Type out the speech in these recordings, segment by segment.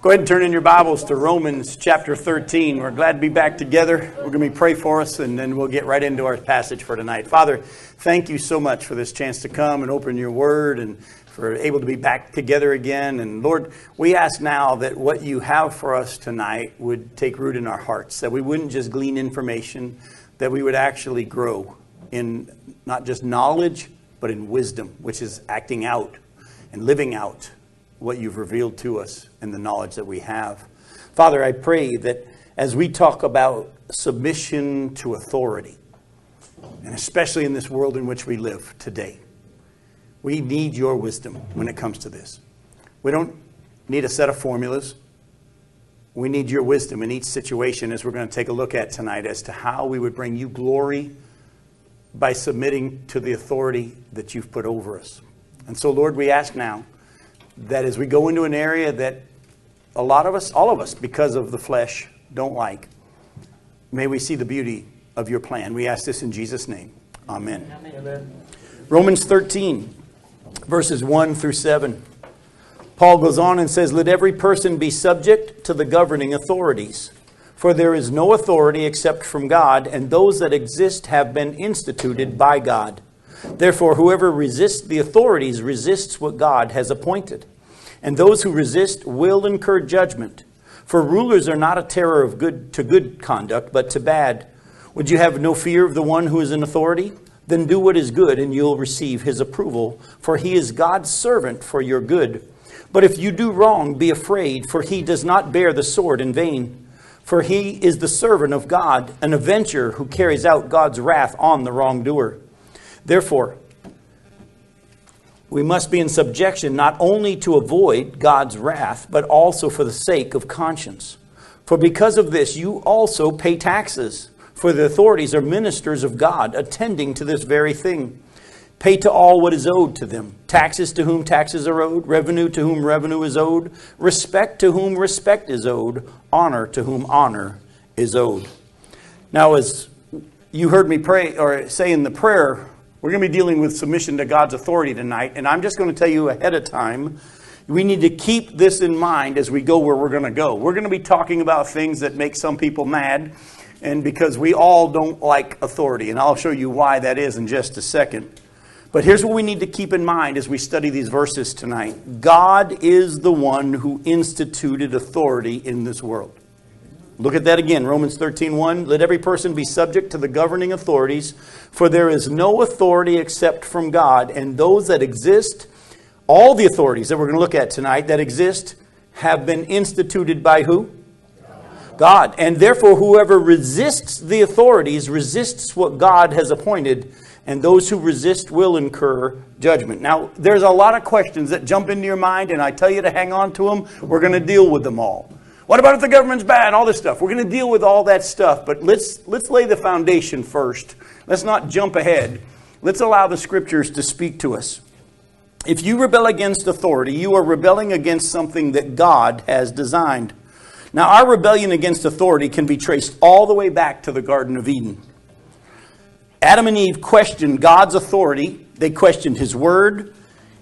Go ahead and turn in your Bibles to Romans chapter 13. We're glad to be back together. We're going to be pray for us, and then we'll get right into our passage for tonight. Father, thank you so much for this chance to come and open your word and for able to be back together again. And Lord, we ask now that what you have for us tonight would take root in our hearts, that we wouldn't just glean information, that we would actually grow in not just knowledge, but in wisdom, which is acting out and living out what you've revealed to us and the knowledge that we have. Father, I pray that as we talk about submission to authority, and especially in this world in which we live today, we need your wisdom when it comes to this. We don't need a set of formulas. We need your wisdom in each situation, as we're going to take a look at tonight, as to how we would bring you glory by submitting to the authority that you've put over us. And so, Lord, we ask now that as we go into an area that a lot of us, all of us, because of the flesh, don't like, may we see the beauty of your plan. We ask this in Jesus' name. Amen. Amen. Romans 13, verses 1 through 7. Paul goes on and says, Let every person be subject to the governing authorities. For there is no authority except from God, and those that exist have been instituted by God. Therefore, whoever resists the authorities resists what God has appointed. And those who resist will incur judgment. For rulers are not a terror of good to good conduct, but to bad. Would you have no fear of the one who is in authority? Then do what is good, and you'll receive his approval, for he is God's servant for your good. But if you do wrong, be afraid, for he does not bear the sword in vain. For he is the servant of God, an avenger who carries out God's wrath on the wrongdoer. Therefore, we must be in subjection not only to avoid God's wrath, but also for the sake of conscience. For because of this, you also pay taxes, for the authorities are ministers of God, attending to this very thing. Pay to all what is owed to them taxes to whom taxes are owed, revenue to whom revenue is owed, respect to whom respect is owed, honor to whom honor is owed. Now, as you heard me pray or say in the prayer we're going to be dealing with submission to God's authority tonight, and I'm just going to tell you ahead of time we need to keep this in mind as we go where we're going to go. We're going to be talking about things that make some people mad, and because we all don't like authority, and I'll show you why that is in just a second. But here's what we need to keep in mind as we study these verses tonight God is the one who instituted authority in this world. Look at that again, Romans 13, 1. Let every person be subject to the governing authorities, for there is no authority except from God, and those that exist, all the authorities that we're going to look at tonight that exist, have been instituted by who? God. And therefore, whoever resists the authorities resists what God has appointed, and those who resist will incur judgment. Now, there's a lot of questions that jump into your mind, and I tell you to hang on to them. We're going to deal with them all. What about if the government's bad? All this stuff. We're going to deal with all that stuff, but let's let's lay the foundation first. Let's not jump ahead. Let's allow the scriptures to speak to us. If you rebel against authority, you are rebelling against something that God has designed. Now, our rebellion against authority can be traced all the way back to the Garden of Eden. Adam and Eve questioned God's authority, they questioned his word,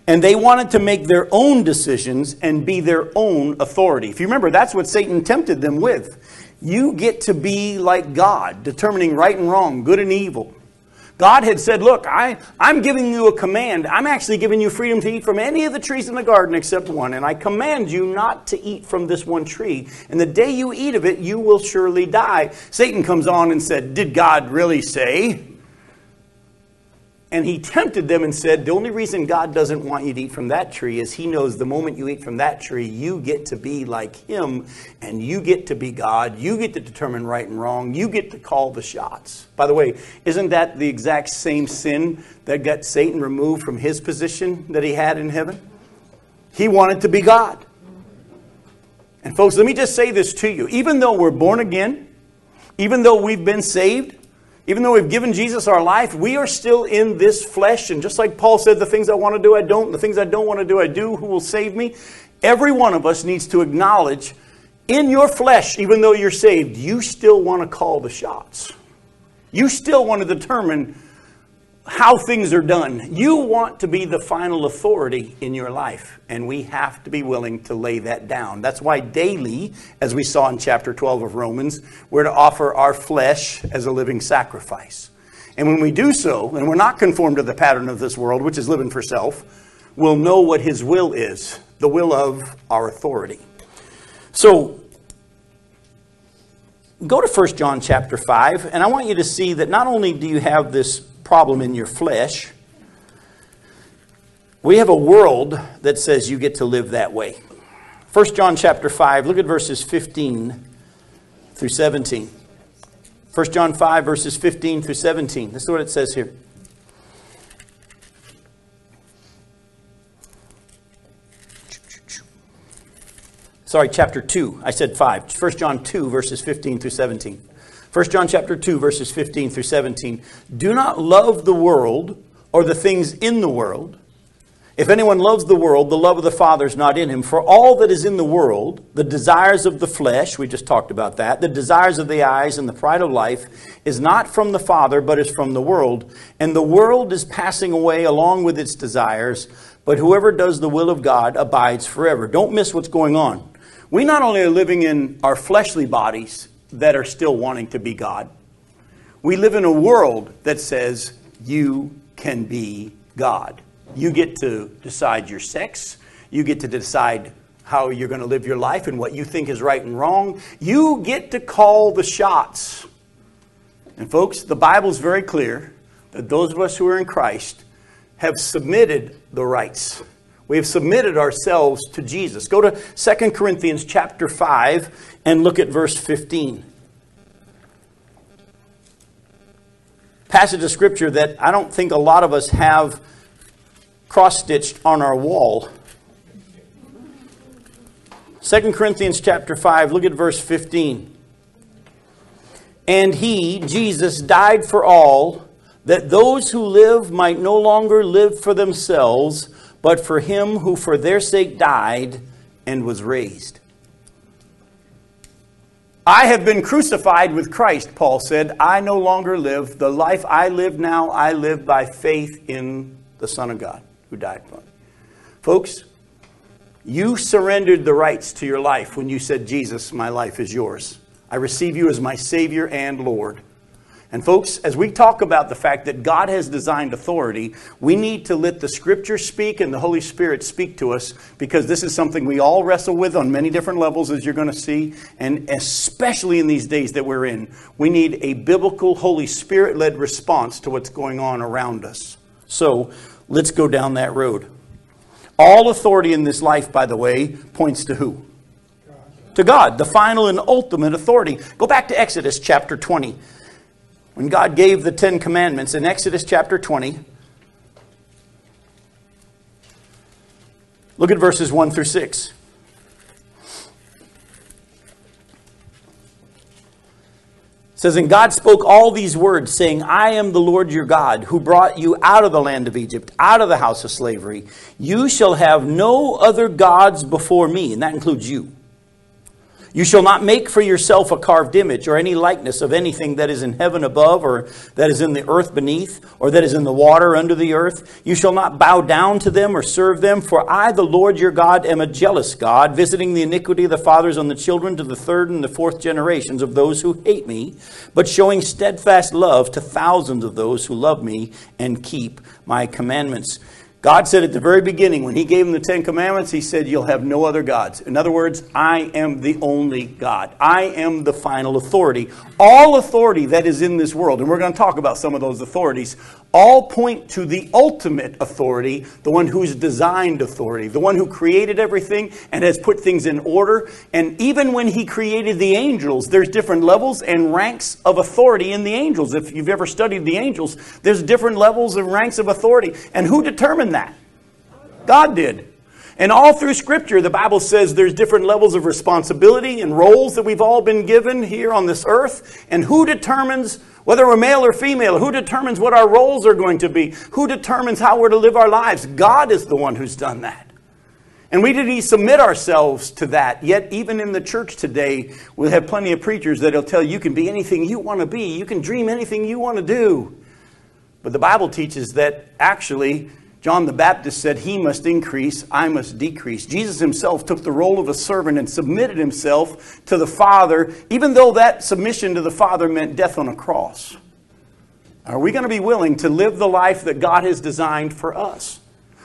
and they wanted to make their own decisions and be their own authority. If you remember, that's what Satan tempted them with. You get to be like God, determining right and wrong, good and evil. God had said, Look, I, I'm giving you a command. I'm actually giving you freedom to eat from any of the trees in the garden except one. And I command you not to eat from this one tree. And the day you eat of it, you will surely die. Satan comes on and said, Did God really say? And he tempted them and said, The only reason God doesn't want you to eat from that tree is he knows the moment you eat from that tree, you get to be like him, and you get to be God. You get to determine right and wrong. You get to call the shots. By the way, isn't that the exact same sin that got Satan removed from his position that he had in heaven? He wanted to be God. And folks, let me just say this to you. Even though we're born again, even though we've been saved, even though we've given Jesus our life, we are still in this flesh. And just like Paul said, the things I want to do, I don't. The things I don't want to do, I do. Who will save me? Every one of us needs to acknowledge in your flesh, even though you're saved, you still want to call the shots. You still want to determine how things are done. You want to be the final authority in your life, and we have to be willing to lay that down. That's why daily, as we saw in chapter 12 of Romans, we're to offer our flesh as a living sacrifice. And when we do so, and we're not conformed to the pattern of this world, which is living for self, we'll know what His will is the will of our authority. So, go to 1 John chapter 5, and I want you to see that not only do you have this problem in your flesh. We have a world that says you get to live that way. 1 John chapter 5, look at verses 15 through 17. 1 John 5, verses 15 through 17. This is what it says here. Sorry, chapter 2. I said 5. 1 John 2, verses 15 through 17. 1 John chapter 2 verses 15 through 17. Do not love the world or the things in the world. If anyone loves the world, the love of the Father is not in him. For all that is in the world, the desires of the flesh, we just talked about that, the desires of the eyes and the pride of life, is not from the Father, but is from the world. And the world is passing away along with its desires, but whoever does the will of God abides forever. Don't miss what's going on. We not only are living in our fleshly bodies, that are still wanting to be God. We live in a world that says you can be God. You get to decide your sex, you get to decide how you're going to live your life and what you think is right and wrong. You get to call the shots. And, folks, the Bible is very clear that those of us who are in Christ have submitted the rights. We have submitted ourselves to Jesus. Go to 2 Corinthians chapter 5 and look at verse 15. Passage of scripture that I don't think a lot of us have cross stitched on our wall. 2 Corinthians chapter 5, look at verse 15. And he, Jesus, died for all, that those who live might no longer live for themselves, but for him who for their sake died and was raised. I have been crucified with Christ, Paul said. I no longer live. The life I live now, I live by faith in the Son of God who died for me. Folks, you surrendered the rights to your life when you said, Jesus, my life is yours. I receive you as my Savior and Lord. And, folks, as we talk about the fact that God has designed authority, we need to let the Scripture speak and the Holy Spirit speak to us because this is something we all wrestle with on many different levels, as you're going to see. And especially in these days that we're in, we need a biblical, Holy Spirit led response to what's going on around us. So, let's go down that road. All authority in this life, by the way, points to who? To God, the final and ultimate authority. Go back to Exodus chapter 20 when God gave the Ten Commandments in Exodus chapter 20. Look at verses 1 through 6. It says, And God spoke all these words, saying, I am the Lord your God, who brought you out of the land of Egypt, out of the house of slavery. You shall have no other gods before me, and that includes you. You shall not make for yourself a carved image or any likeness of anything that is in heaven above, or that is in the earth beneath, or that is in the water under the earth. You shall not bow down to them or serve them, for I, the Lord your God, am a jealous God, visiting the iniquity of the fathers on the children to the third and the fourth generations of those who hate me, but showing steadfast love to thousands of those who love me and keep my commandments. God said at the very beginning, when He gave them the Ten Commandments, He said, You'll have no other gods. In other words, I am the only God. I am the final authority. All authority that is in this world, and we're going to talk about some of those authorities, all point to the ultimate authority, the one who's designed authority, the one who created everything and has put things in order. And even when he created the angels, there's different levels and ranks of authority in the angels. If you've ever studied the angels, there's different levels and ranks of authority. And who determined that? God did. And all through Scripture, the Bible says there's different levels of responsibility and roles that we've all been given here on this earth. And who determines whether we're male or female, who determines what our roles are going to be? Who determines how we're to live our lives? God is the one who's done that. And we didn't submit ourselves to that. Yet, even in the church today, we have plenty of preachers that'll tell you you can be anything you want to be. You can dream anything you want to do. But the Bible teaches that actually John the Baptist said, He must increase, I must decrease. Jesus himself took the role of a servant and submitted himself to the Father, even though that submission to the Father meant death on a cross. Are we going to be willing to live the life that God has designed for us?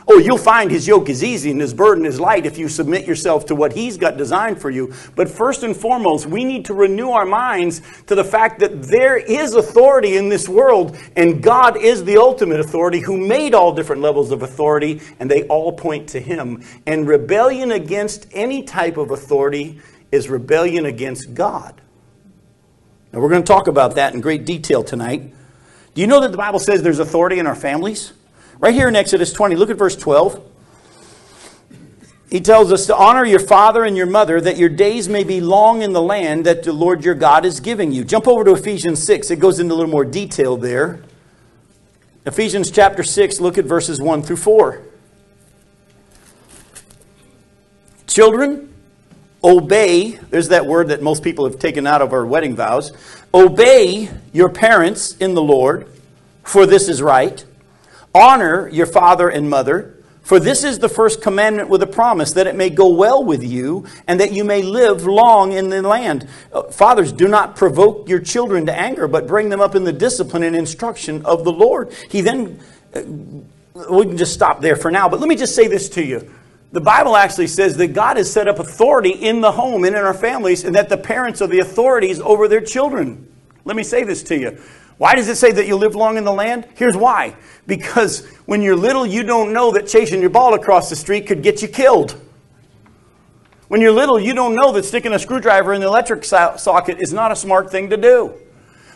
Oh, you'll find his yoke is easy and his burden is light if you submit yourself to what he's got designed for you. But first and foremost, we need to renew our minds to the fact that there is authority in this world, and God is the ultimate authority who made all different levels of authority, and they all point to him. And rebellion against any type of authority is rebellion against God. Now, we're going to talk about that in great detail tonight. Do you know that the Bible says there's authority in our families? Right here in Exodus 20, look at verse 12. He tells us to honor your father and your mother that your days may be long in the land that the Lord your God is giving you. Jump over to Ephesians 6. It goes into a little more detail there. Ephesians chapter 6, look at verses 1 through 4. Children, obey. There's that word that most people have taken out of our wedding vows. Obey your parents in the Lord, for this is right. Honor your father and mother, for this is the first commandment with a promise that it may go well with you and that you may live long in the land. Uh, fathers, do not provoke your children to anger, but bring them up in the discipline and instruction of the Lord. He then, uh, we can just stop there for now, but let me just say this to you. The Bible actually says that God has set up authority in the home and in our families, and that the parents are the authorities over their children. Let me say this to you. Why does it say that you live long in the land? Here's why. Because when you're little, you don't know that chasing your ball across the street could get you killed. When you're little, you don't know that sticking a screwdriver in the electric so- socket is not a smart thing to do.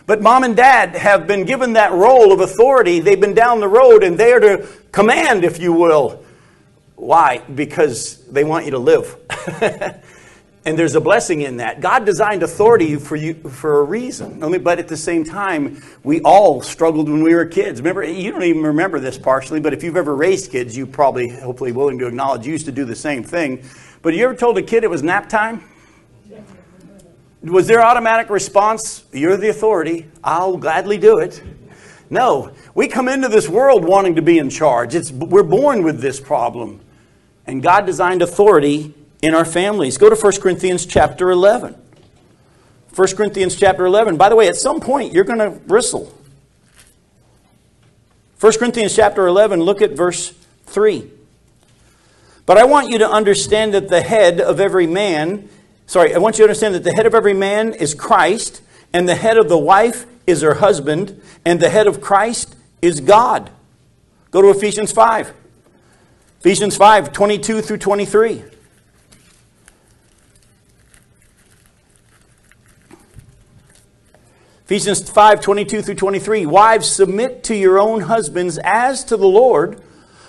But mom and dad have been given that role of authority. They've been down the road and they are to command, if you will. Why? Because they want you to live. And there's a blessing in that. God designed authority for you for a reason. But at the same time, we all struggled when we were kids. Remember, you don't even remember this partially, but if you've ever raised kids, you probably, hopefully, willing to acknowledge you used to do the same thing. But you ever told a kid it was nap time? Was their automatic response, You're the authority, I'll gladly do it? No. We come into this world wanting to be in charge. It's, we're born with this problem. And God designed authority in our families. Go to 1 Corinthians chapter 11. 1 Corinthians chapter 11. By the way, at some point, you're going to bristle. 1 Corinthians chapter 11, look at verse 3. But I want you to understand that the head of every man, sorry, I want you to understand that the head of every man is Christ, and the head of the wife is her husband, and the head of Christ is God. Go to Ephesians 5. Ephesians 5, 22 through 23. Ephesians 5 22 through 23. Wives, submit to your own husbands as to the Lord,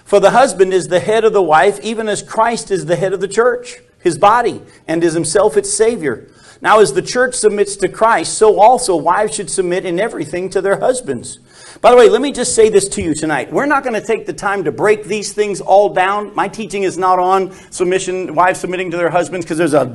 for the husband is the head of the wife, even as Christ is the head of the church, his body, and is himself its Savior. Now, as the church submits to Christ, so also wives should submit in everything to their husbands. By the way, let me just say this to you tonight. We're not going to take the time to break these things all down. My teaching is not on submission, wives submitting to their husbands, because there's a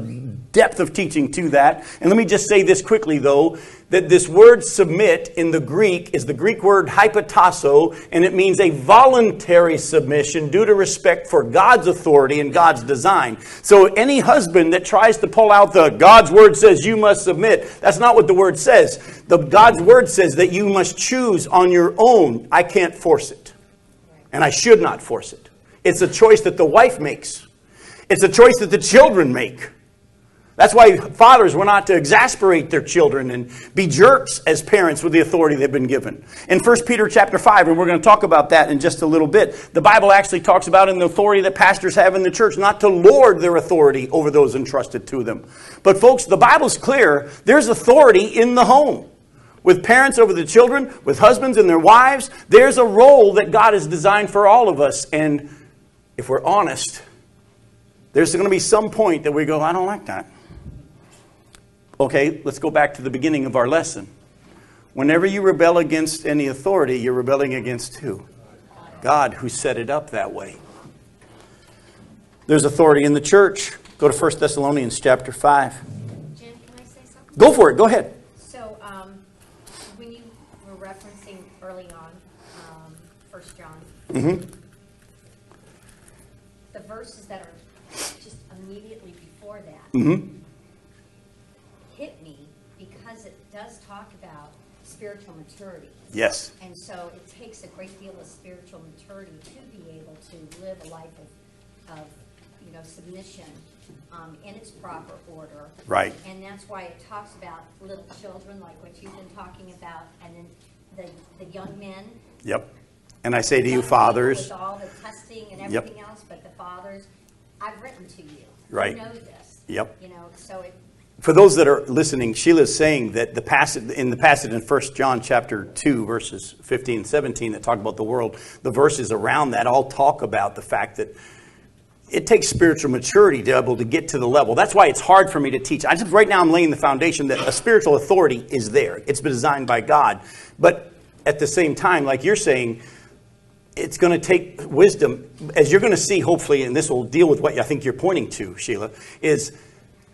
depth of teaching to that. And let me just say this quickly, though, that this word submit in the Greek is the Greek word hypotasso, and it means a voluntary submission due to respect for God's authority and God's design. So any husband that tries to pull out the God's word says you must submit, that's not what the word says. The God's word says that you must choose on your own. I can't force it. And I should not force it. It's a choice that the wife makes. It's a choice that the children make. That's why fathers were not to exasperate their children and be jerks as parents with the authority they've been given. In 1 Peter chapter 5, and we're going to talk about that in just a little bit, the Bible actually talks about in the authority that pastors have in the church not to lord their authority over those entrusted to them. But folks, the Bible's clear. There's authority in the home. With parents over the children, with husbands and their wives, there's a role that God has designed for all of us. And if we're honest, there's going to be some point that we go, I don't like that. Okay, let's go back to the beginning of our lesson. Whenever you rebel against any authority, you're rebelling against who? God, who set it up that way. There's authority in the church. Go to 1 Thessalonians chapter 5. Jim, can I say something? Go for it. Go ahead. So, um, when you were referencing early on, um, The verses that are just immediately before that Mm-hmm. Spiritual maturity. Yes. And so it takes a great deal of spiritual maturity to be able to live a life of, of, you know, submission, um, in its proper order. Right. And that's why it talks about little children, like what you've been talking about, and then the, the young men. Yep. And I say to you, fathers, With all the testing and Yep. everything else, but the fathers, I've written to you. Right. You know this. Yep. You know, so it, for those that are listening, Sheila's saying that the passage in the passage in 1 John chapter 2 verses 15 and 17 that talk about the world, the verses around that all talk about the fact that it takes spiritual maturity to be able to get to the level. That's why it's hard for me to teach. I just right now I'm laying the foundation that a spiritual authority is there. It's been designed by God. But at the same time, like you're saying, it's going to take wisdom, as you're going to see, hopefully, and this will deal with what I think you're pointing to, Sheila, is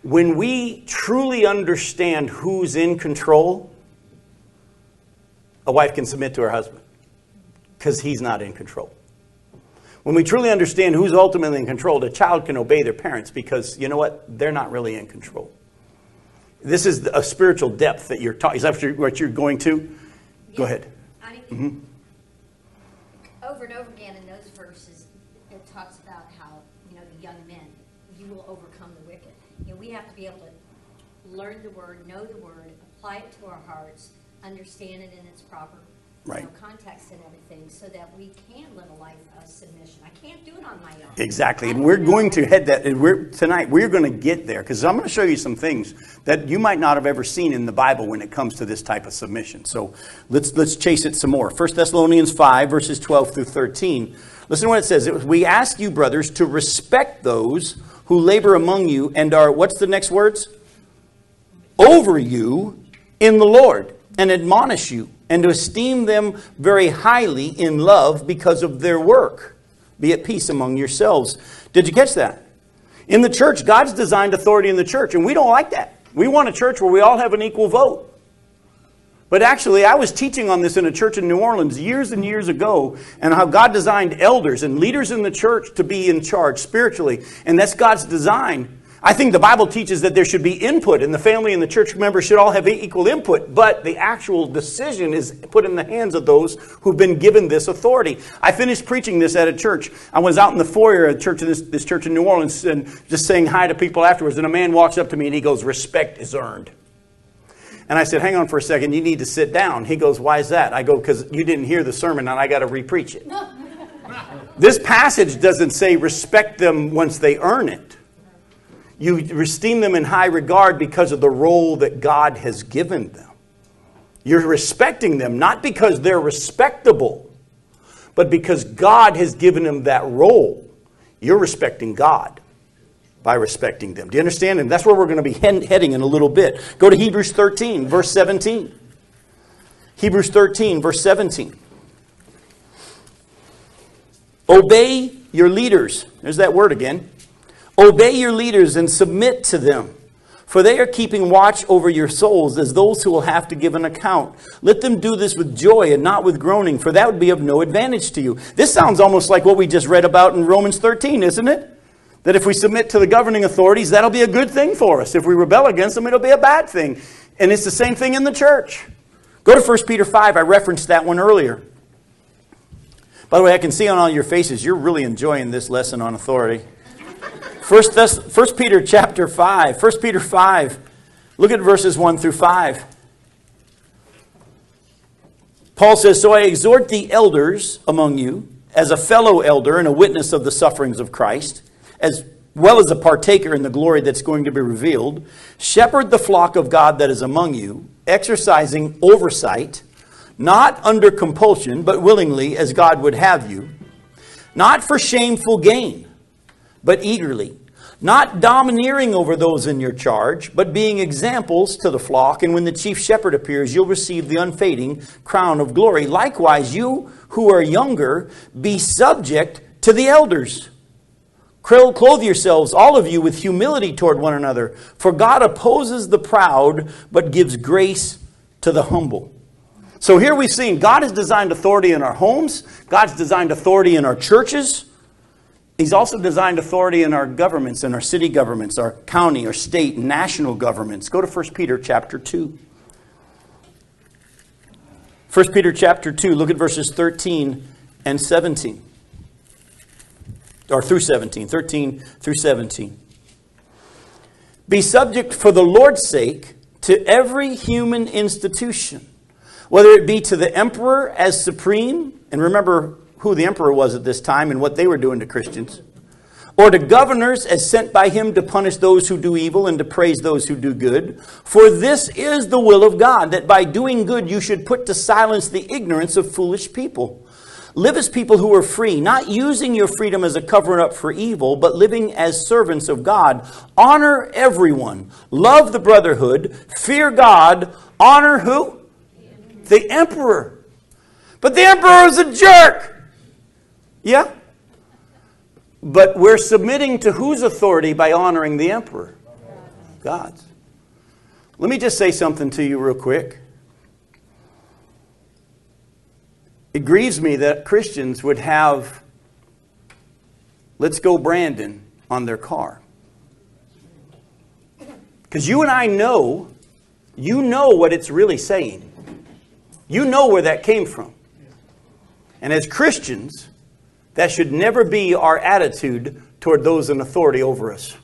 when we truly understand who's in control, a wife can submit to her husband because he's not in control. When we truly understand who's ultimately in control, the child can obey their parents because, you know what? They're not really in control. This is a spiritual depth that you're talking. Is that what you're, going to? Go ahead. Mm-hmm. over and over You know, we have to be able to learn the word, know the word, apply it to our hearts, understand it in its proper, you know, context and everything, so that we can live a life of submission. I can't do it on my own. Exactly, and we're going to head that. And we're tonight. We're going to get there because I'm going to show you some things that you might not have ever seen in the Bible when it comes to this type of submission. So let's let's chase it some more. 1 Thessalonians five verses 12 through 13. Listen to what it says. It was, we ask you, brothers, to respect those who labor among you and are what's the next words? Over you in the Lord and admonish you and to esteem them very highly in love because of their work. Be at peace among yourselves. Did you catch that? In the church, God's designed authority in the church, and we don't like that. We want a church where we all have an equal vote. But actually, I was teaching on this in a church in New Orleans years and years ago, and how God designed elders and leaders in the church to be in charge spiritually. And that's God's design. I think the Bible teaches that there should be input, and the family and the church members should all have equal input, but the actual decision is put in the hands of those who've been given this authority. I finished preaching this at a church. I was out in the foyer at church this, this church in New Orleans and just saying hi to people afterwards, and a man walks up to me and he goes, Respect is earned. And I said, Hang on for a second, you need to sit down. He goes, Why is that? I go, Because you didn't hear the sermon and I got to repreach it. this passage doesn't say respect them once they earn it. You esteem them in high regard because of the role that God has given them. You're respecting them not because they're respectable, but because God has given them that role. You're respecting God by respecting them. Do you understand? And that's where we're going to be head- heading in a little bit. Go to Hebrews 13, verse 17. Hebrews 13, verse 17. Obey your leaders. There's that word again. Obey your leaders and submit to them, for they are keeping watch over your souls as those who will have to give an account. Let them do this with joy and not with groaning, for that would be of no advantage to you. This sounds almost like what we just read about in Romans 13, isn't it? That if we submit to the governing authorities, that'll be a good thing for us. If we rebel against them, it'll be a bad thing. And it's the same thing in the church. Go to 1 Peter 5. I referenced that one earlier. By the way, I can see on all your faces you're really enjoying this lesson on authority. First, Thess- First Peter chapter 5. First Peter 5. Look at verses 1 through 5. Paul says, So I exhort the elders among you, as a fellow elder and a witness of the sufferings of Christ, as well as a partaker in the glory that's going to be revealed, shepherd the flock of God that is among you, exercising oversight, not under compulsion, but willingly, as God would have you, not for shameful gain but eagerly, not domineering over those in your charge, but being examples to the flock. And when the chief shepherd appears, you'll receive the unfading crown of glory. Likewise, you who are younger, be subject to the elders. Clothe yourselves, all of you, with humility toward one another, for God opposes the proud, but gives grace to the humble. So here we've seen God has designed authority in our homes, God's designed authority in our churches. He's also designed authority in our governments, in our city governments, our county, our state, national governments. Go to 1 Peter chapter 2. 1 Peter chapter 2, look at verses 13 and 17. Or through 17, 13 through 17. Be subject for the Lord's sake to every human institution, whether it be to the emperor as supreme, and remember who the emperor was at this time and what they were doing to Christians, or to governors as sent by him to punish those who do evil and to praise those who do good. For this is the will of God, that by doing good you should put to silence the ignorance of foolish people. Live as people who are free, not using your freedom as a covering up for evil, but living as servants of God. Honor everyone. Love the brotherhood. Fear God. Honor who? The emperor. But the emperor is a jerk. Yeah? But we're submitting to whose authority by honoring the emperor? God's. Let me just say something to you real quick. It grieves me that Christians would have Let's Go Brandon on their car. Because you and I know, you know what it's really saying. You know where that came from. And as Christians, that should never be our attitude toward those in authority over us.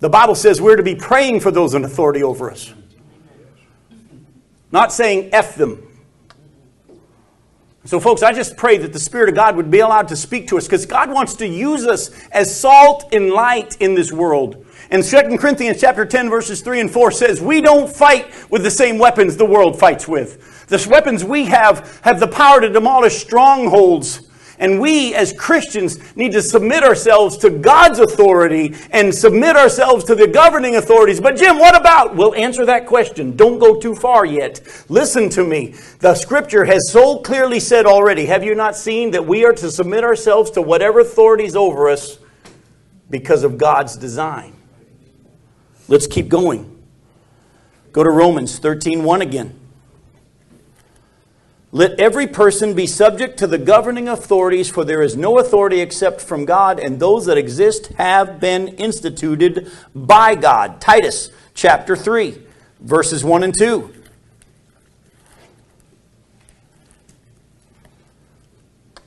The Bible says we're to be praying for those in authority over us, not saying F them. So, folks, I just pray that the Spirit of God would be allowed to speak to us because God wants to use us as salt and light in this world. And 2 Corinthians chapter 10, verses 3 and 4 says, We don't fight with the same weapons the world fights with. The weapons we have have the power to demolish strongholds and we as Christians need to submit ourselves to God's authority and submit ourselves to the governing authorities. But Jim, what about? We'll answer that question. Don't go too far yet. Listen to me. The scripture has so clearly said already, have you not seen that we are to submit ourselves to whatever authorities over us because of God's design? Let's keep going. Go to Romans 13 1 again. Let every person be subject to the governing authorities, for there is no authority except from God, and those that exist have been instituted by God. Titus chapter 3, verses 1 and 2.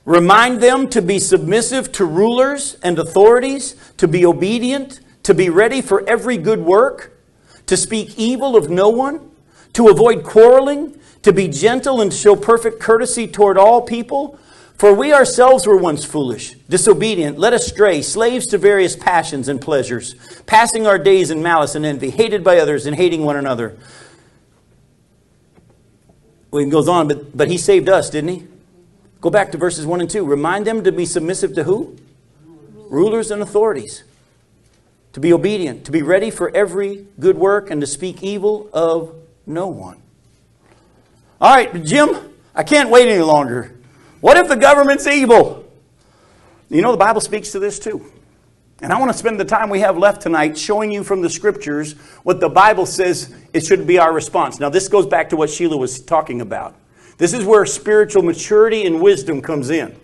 Remind them to be submissive to rulers and authorities, to be obedient, to be ready for every good work, to speak evil of no one, to avoid quarreling to be gentle and show perfect courtesy toward all people. For we ourselves were once foolish, disobedient, led astray, slaves to various passions and pleasures, passing our days in malice and envy, hated by others and hating one another. Well, it goes on, but, but he saved us, didn't he? Go back to verses 1 and 2. Remind them to be submissive to who? Rulers and authorities. To be obedient, to be ready for every good work, and to speak evil of no one. All right, Jim, I can't wait any longer. What if the government's evil? You know, the Bible speaks to this too. And I want to spend the time we have left tonight showing you from the scriptures what the Bible says it should be our response. Now, this goes back to what Sheila was talking about. This is where spiritual maturity and wisdom comes in.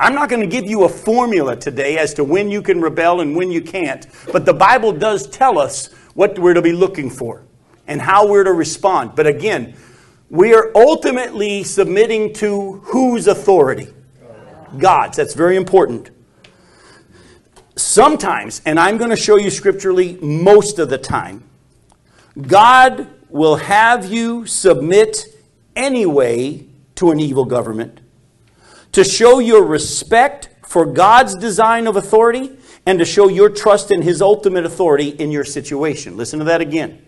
I'm not going to give you a formula today as to when you can rebel and when you can't, but the Bible does tell us what we're to be looking for and how we're to respond. But again, we are ultimately submitting to whose authority? God's. That's very important. Sometimes, and I'm going to show you scripturally most of the time, God will have you submit anyway to an evil government to show your respect for God's design of authority and to show your trust in His ultimate authority in your situation. Listen to that again.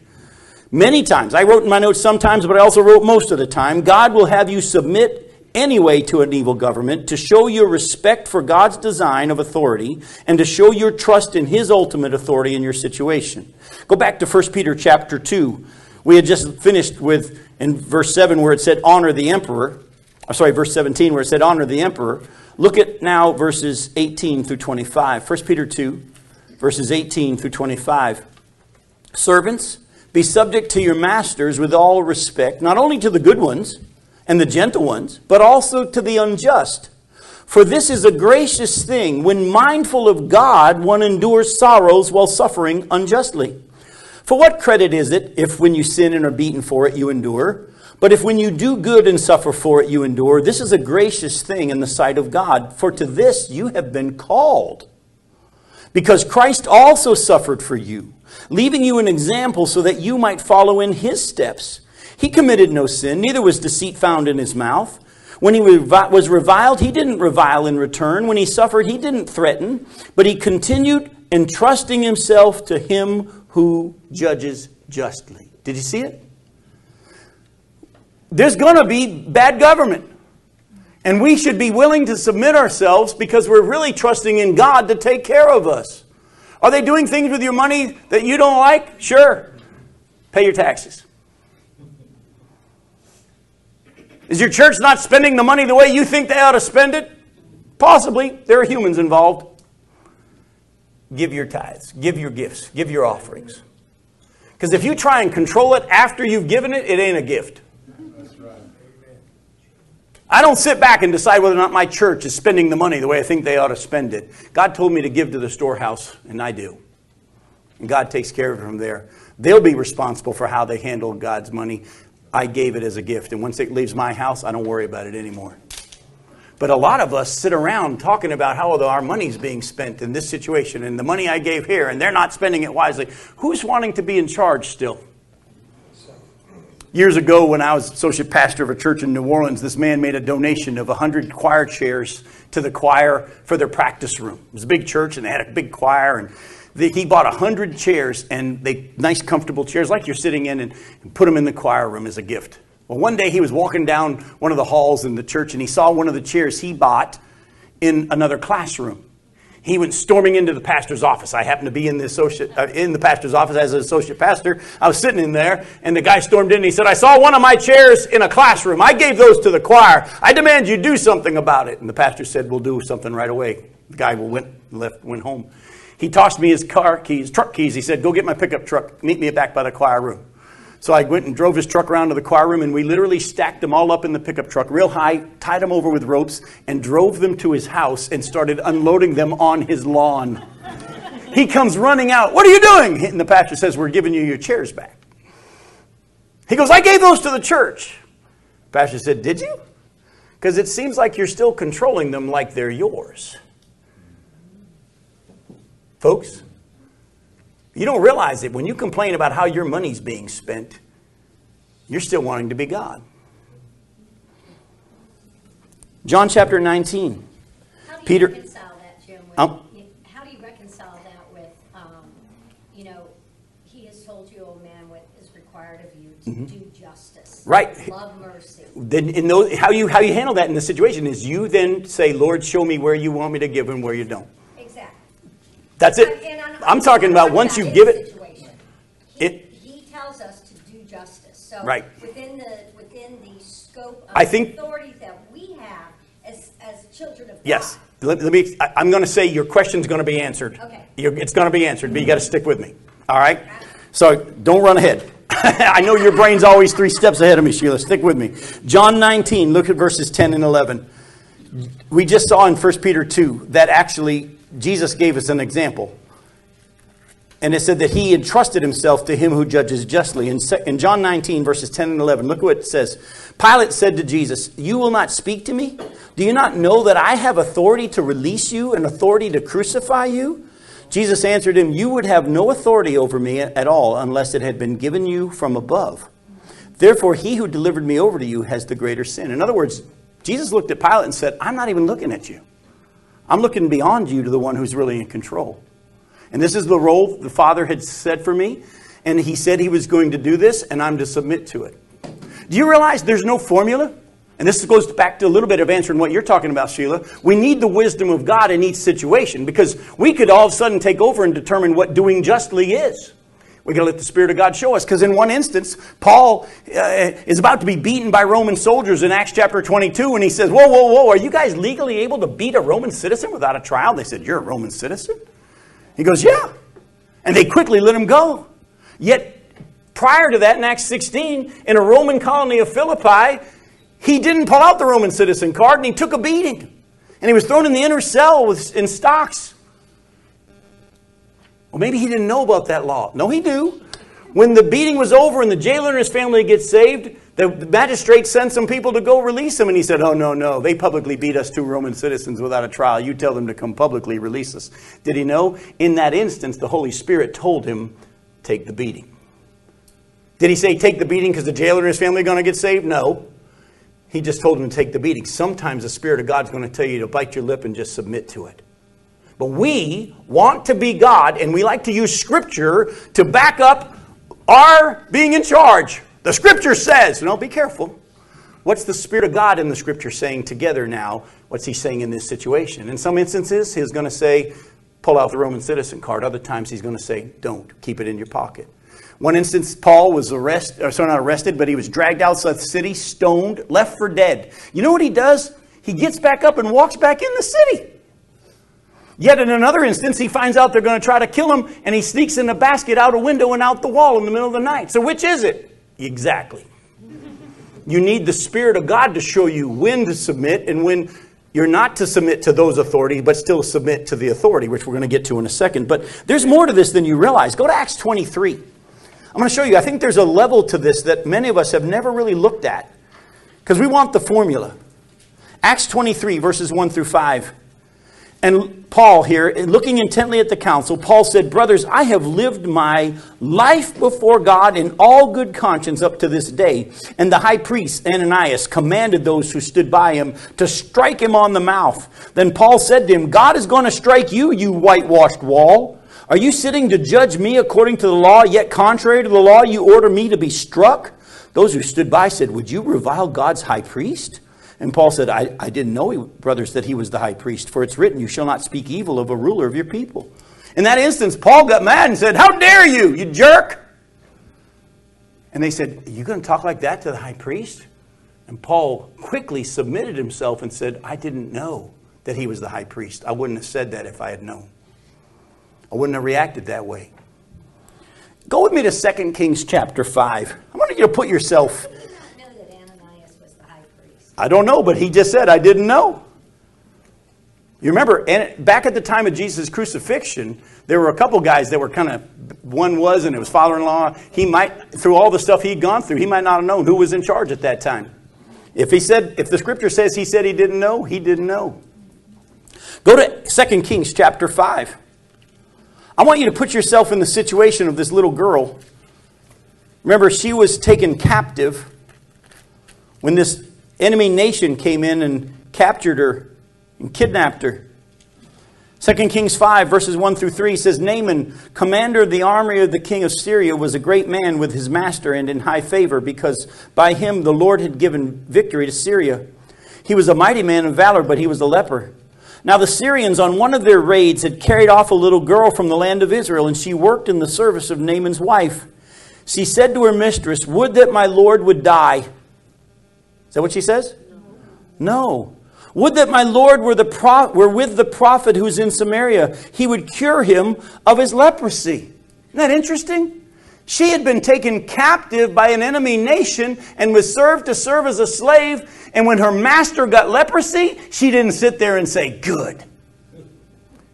Many times, I wrote in my notes sometimes, but I also wrote most of the time, God will have you submit anyway to an evil government to show your respect for God's design of authority and to show your trust in his ultimate authority in your situation. Go back to 1 Peter chapter 2. We had just finished with in verse 7 where it said honor the emperor. I'm sorry, verse 17 where it said honor the emperor. Look at now verses 18 through 25. 1 Peter 2 verses 18 through 25. Servants be subject to your masters with all respect, not only to the good ones, and the gentle ones, but also to the unjust. For this is a gracious thing when mindful of God one endures sorrows while suffering unjustly. For what credit is it if when you sin and are beaten for it you endure? But if when you do good and suffer for it you endure, this is a gracious thing in the sight of God. For to this you have been called. Because Christ also suffered for you, leaving you an example so that you might follow in his steps. He committed no sin, neither was deceit found in his mouth. When he was reviled, he didn't revile in return. When he suffered, he didn't threaten, but he continued entrusting himself to him who judges justly. Did you see it? There's going to be bad government. And we should be willing to submit ourselves because we're really trusting in God to take care of us. Are they doing things with your money that you don't like? Sure. Pay your taxes. Is your church not spending the money the way you think they ought to spend it? Possibly. There are humans involved. Give your tithes, give your gifts, give your offerings. Because if you try and control it after you've given it, it ain't a gift. I don't sit back and decide whether or not my church is spending the money the way I think they ought to spend it. God told me to give to the storehouse, and I do. And God takes care of it from there. They'll be responsible for how they handle God's money. I gave it as a gift. And once it leaves my house, I don't worry about it anymore. But a lot of us sit around talking about how our money's being spent in this situation and the money I gave here, and they're not spending it wisely. Who's wanting to be in charge still? Years ago, when I was associate pastor of a church in New Orleans, this man made a donation of 100 choir chairs to the choir for their practice room. It was a big church, and they had a big choir, and he bought 100 chairs, and they nice, comfortable chairs like you're sitting in, and, and put them in the choir room as a gift. Well, one day he was walking down one of the halls in the church, and he saw one of the chairs he bought in another classroom he went storming into the pastor's office. I happened to be in the associate uh, in the pastor's office as an associate pastor. I was sitting in there, and the guy stormed in. and He said, "I saw one of my chairs in a classroom. I gave those to the choir. I demand you do something about it." And the pastor said, "We'll do something right away." The guy went left went home. He tossed me his car keys, truck keys. He said, "Go get my pickup truck. Meet me back by the choir room." So I went and drove his truck around to the choir room, and we literally stacked them all up in the pickup truck real high, tied them over with ropes, and drove them to his house and started unloading them on his lawn. he comes running out. What are you doing? And the pastor says, We're giving you your chairs back. He goes, I gave those to the church. The pastor said, Did you? Because it seems like you're still controlling them like they're yours. Folks, you don't realize it. When you complain about how your money's being spent, you're still wanting to be God. John chapter 19. How do you Peter- reconcile that, Jim? with- Um, How do you reconcile that with, um, you know, he has told you, oh man, what is required of you to do justice. Mm-hmm. Right. Love mercy. Then in those, how you how you handle that in the situation is you then say, Lord, show me where you want me to give and where you don't. That's it. And I'm- I'm talking about once you give it. situation. He- It- He tells us to do justice, so. Right. Within the, within the scope of. I think- authority that we have as, as children of God. Yes. Let, let me. I, I'm going to say your question's going to be answered. Okay. You're, it's going to be answered, but you got to stick with me. All right. So don't run ahead. I know your brain's always three steps ahead of me, Sheila. Stick with me. John 19. Look at verses 10 and 11. We just saw in 1 Peter 2 that actually Jesus gave us an example. And it said that he entrusted himself to him who judges justly. In, John 19, verses 10 and 11, look what it says. Pilate said to Jesus, You will not speak to me? Do you not know that I have authority to release you and authority to crucify you? Jesus answered him, You would have no authority over me at all unless it had been given you from above. Therefore, he who delivered me over to you has the greater sin. In other words, Jesus looked at Pilate and said, I'm not even looking at you. I'm looking beyond you to the one who's really in control. And this is the role the Father had set for me. And he said he was going to do this, and I'm to submit to it. Do you realize there's no formula? And this goes back to a little bit of answering what you're talking about, Sheila. We need the wisdom of God in each situation because we could all of a sudden take over and determine what doing justly is. We got to let the Spirit of God show us. Because in one instance, Paul uh, is about to be beaten by Roman soldiers in Acts chapter 22, and he says, Whoa, whoa, whoa, are you guys legally able to beat a Roman citizen without a trial? They said, You're a Roman citizen? He goes, Yeah. And they quickly let him go. Yet, prior to that, in Acts 16, in a Roman colony of Philippi, he didn't pull out the Roman citizen card and he took a beating. And he was thrown in the inner cell with, in stocks. Well, maybe he didn't know about that law. No, he knew. When the beating was over and the jailer and his family get saved, the magistrate sent some people to go release him. And he said, Oh, no, no. They publicly beat us two Roman citizens without a trial. You tell them to come publicly release us. Did he know? In that instance, the Holy Spirit told him, Take the beating. Did he say, Take the beating because the jailer and his family are going to get saved? No. He just told him to take the beating. Sometimes the Spirit of God's going to tell you to bite your lip and just submit to it. But we want to be God, and we like to use Scripture to back up our being in charge. The Scripture says, no, be careful. What's the Spirit of God in the Scripture saying together now? What's He saying in this situation? In some instances, He's going to say, pull out the Roman citizen card. Other times, He's going to say, don't, keep it in your pocket. One instance, Paul was arrested, or sorry, not arrested, but he was dragged outside the city, stoned, left for dead. You know what he does? He gets back up and walks back in the city. Yet in another instance, he finds out they're going to try to kill him, and he sneaks in a basket out a window and out the wall in the middle of the night. So, which is it? Exactly. You need the Spirit of God to show you when to submit and when you're not to submit to those authorities, but still submit to the authority, which we're going to get to in a second. But there's more to this than you realize. Go to Acts 23. I'm going to show you, I think there's a level to this that many of us have never really looked at because we want the formula. Acts 23, verses 1 through 5. And Paul here, looking intently at the council, Paul said, Brothers, I have lived my life before God in all good conscience up to this day. And the high priest, Ananias, commanded those who stood by him to strike him on the mouth. Then Paul said to him, God is going to strike you, you whitewashed wall. Are you sitting to judge me according to the law, yet contrary to the law, you order me to be struck? Those who stood by said, Would you revile God's high priest? And Paul said, I, I didn't know, brothers, that he was the high priest, for it's written, You shall not speak evil of a ruler of your people. In that instance, Paul got mad and said, How dare you, you jerk! And they said, Are you going to talk like that to the high priest? And Paul quickly submitted himself and said, I didn't know that he was the high priest. I wouldn't have said that if I had known. I wouldn't have reacted that way. Go with me to 2 Kings chapter 5. I want you to put yourself I don't know, but he just said, I didn't know. You remember, and back at the time of Jesus' crucifixion, there were a couple guys that were kind of, one was, and it was father in law. He might, through all the stuff he'd gone through, he might not have known who was in charge at that time. If he said, if the scripture says he said he didn't know, he didn't know. Go to 2 Kings chapter 5. I want you to put yourself in the situation of this little girl. Remember, she was taken captive when this enemy nation came in and captured her and kidnapped her. 2 Kings 5, verses 1 through 3 says Naaman, commander of the army of the king of Syria, was a great man with his master and in high favor, because by him the Lord had given victory to Syria. He was a mighty man of valor, but he was a leper. Now, the Syrians, on one of their raids, had carried off a little girl from the land of Israel, and she worked in the service of Naaman's wife. She said to her mistress, Would that my Lord would die is that what she says? No. Would that my Lord were, the pro- were with the prophet who's in Samaria. He would cure him of his leprosy. Isn't that interesting? She had been taken captive by an enemy nation and was served to serve as a slave. And when her master got leprosy, she didn't sit there and say, Good.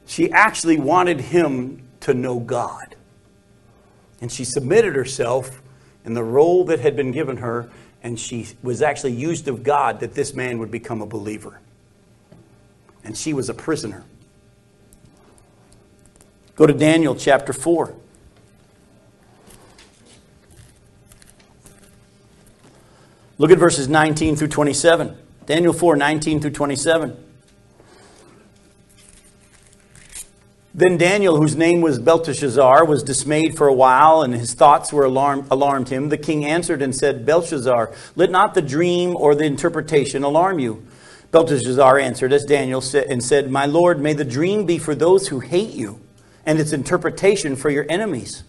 She actually wanted him to know God. And she submitted herself in the role that had been given her and she was actually used of God that this man would become a believer. And she was a prisoner. Go to Daniel chapter 4. Look at verses 19 through 27. Daniel 4 19 through 27. Then Daniel, whose name was Belteshazzar, was dismayed for a while, and his thoughts were alarmed, alarmed him. The king answered and said, Belshazzar, let not the dream or the interpretation alarm you. Belteshazzar answered as Daniel said, and said, My lord, may the dream be for those who hate you, and its interpretation for your enemies.